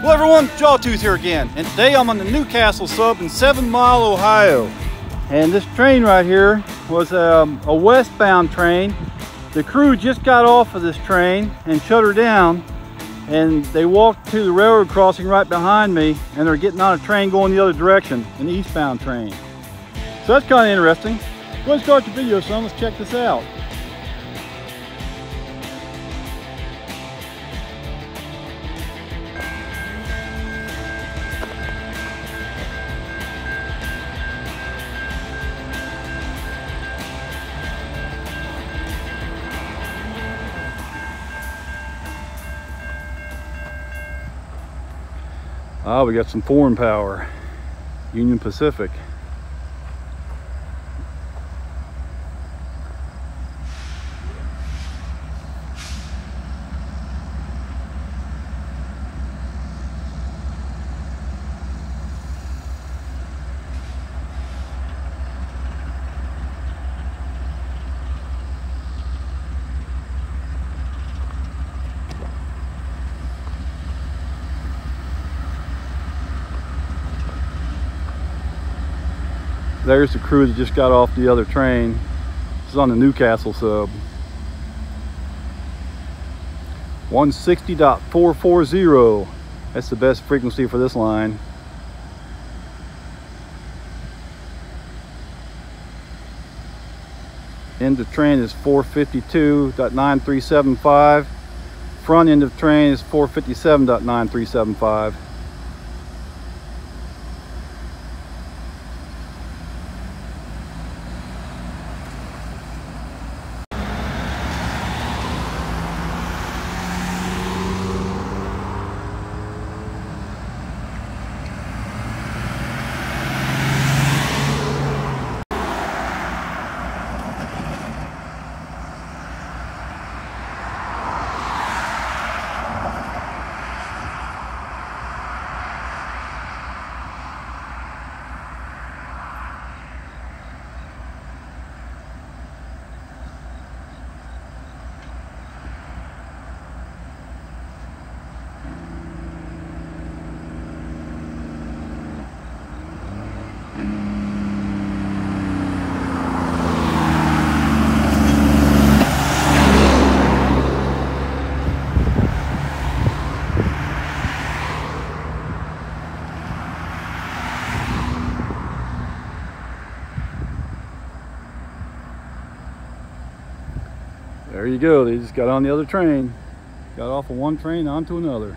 Hello everyone, Jawtooth here again, and today I'm on the New Castle sub in Seven Mile, Ohio. And this train right here was um, a westbound train. The crew just got off of this train and shut her down, and they walked to the railroad crossing right behind me, and they're getting on a train going the other direction, an eastbound train. So that's kind of interesting. And start the video, son. Let's check this out. Ah, we got some foreign power. Union Pacific. There's the crew that just got off the other train. This is on the New Castle sub. 160.440. That's the best frequency for this line. End of train is 452.9375. Front end of train is 457.9375. There you go. They just got on the other train. Got off of one train onto another.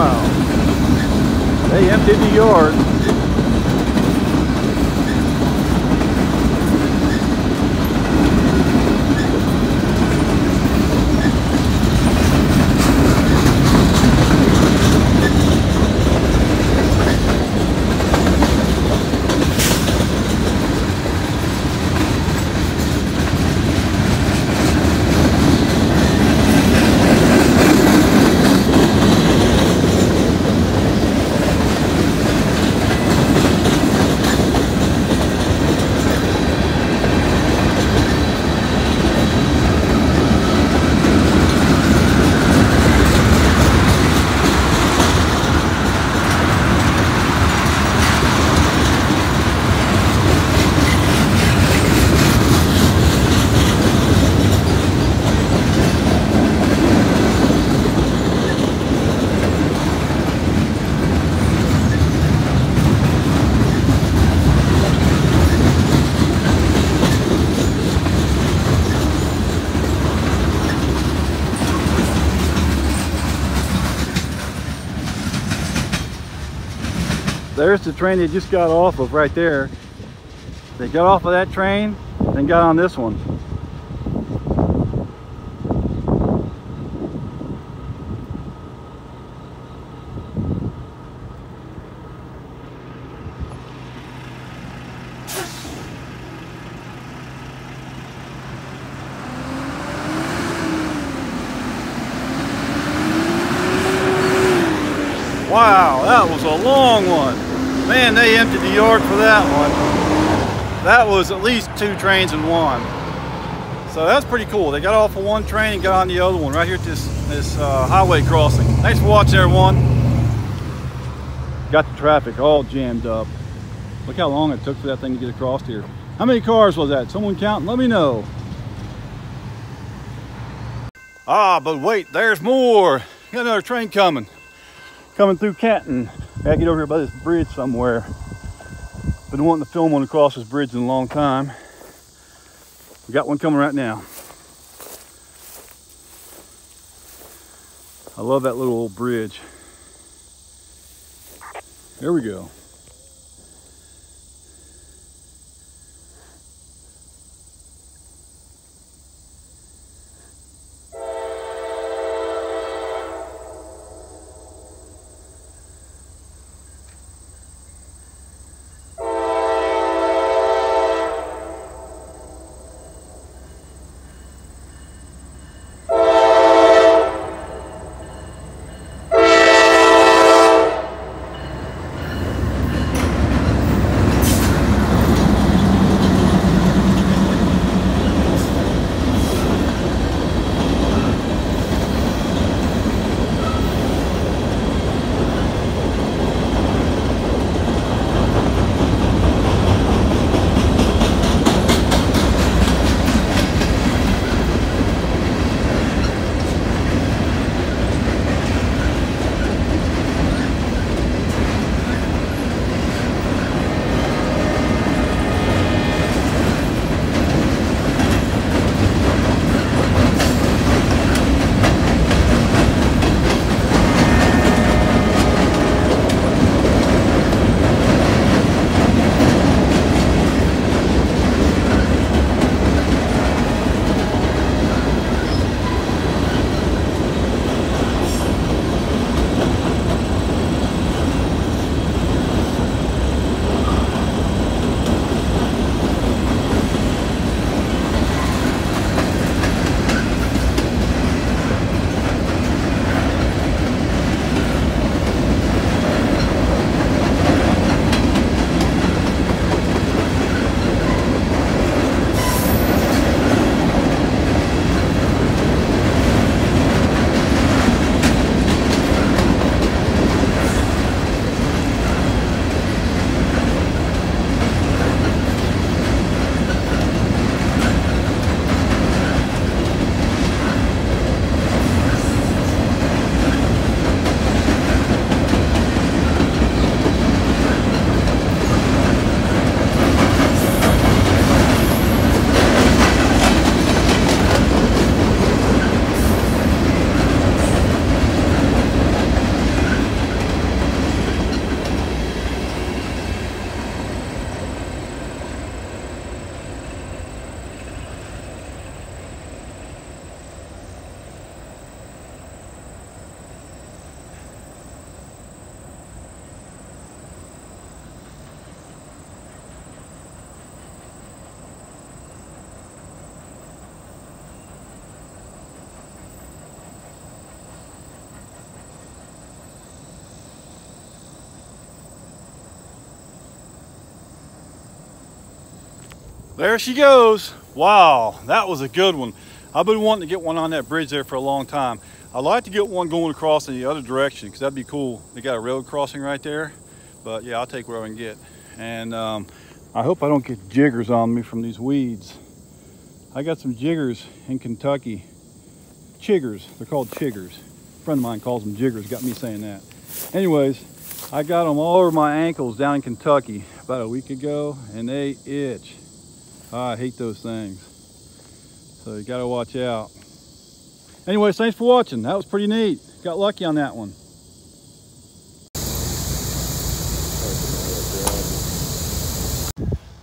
They emptied the yard. There's the train they just got off of right there. They got off of that train, then got on this one. Wow, that was a long one. Man, they emptied the yard for that one. That was at least two trains in one. So that's pretty cool. They got off of one train and got on the other one right here at this, this uh, highway crossing. Thanks for watching, everyone. Got the traffic all jammed up. Look how long it took for that thing to get across here. How many cars was that? Someone counting? Let me know. Ah, but wait, there's more. Got another train coming coming through Camden. Gotta get over here by this bridge somewhere. Been wanting to film one across this bridge in a long time. We got one coming right now. I love that little old bridge. There we go. There she goes. Wow, that was a good one. I've been wanting to get one on that bridge there for a long time. I'd like to get one going across in the other direction because that'd be cool. They got a road crossing right there. But yeah, I'll take whatever I can get. And um, I hope I don't get jiggers on me from these weeds. I got some jiggers in Kentucky. Chiggers, they're called chiggers. A friend of mine calls them jiggers, got me saying that. Anyways, I got them all over my ankles down in Kentucky about a week ago and they itch. Oh, I hate those things. So you gotta watch out. Anyways, thanks for watching. That was pretty neat. Got lucky on that one.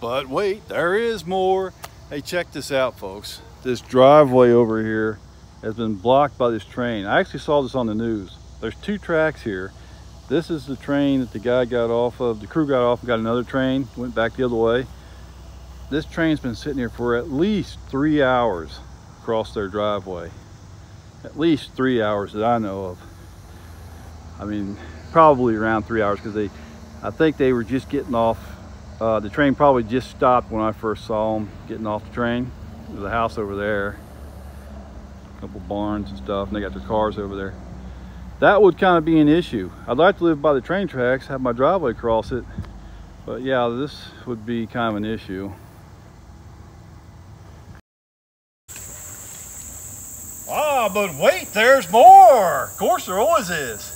But wait, there is more. Hey, check this out, folks. This driveway over here has been blocked by this train. I actually saw this on the news. There's two tracks here. This is the train that the guy got off of. The crew got off and got another train, went back the other way. This train's been sitting here for at least three hours across their driveway. At least three hours that I know of. I mean, probably around three hours because they, I think they were just getting off. Uh, the train probably just stopped when I first saw them getting off the train. There's a house over there, a couple barns and stuff, and they got their cars over there. That would kind of be an issue. I'd like to live by the train tracks, have my driveway cross it, but yeah, this would be kind of an issue. But wait, there's more. Of course there always is.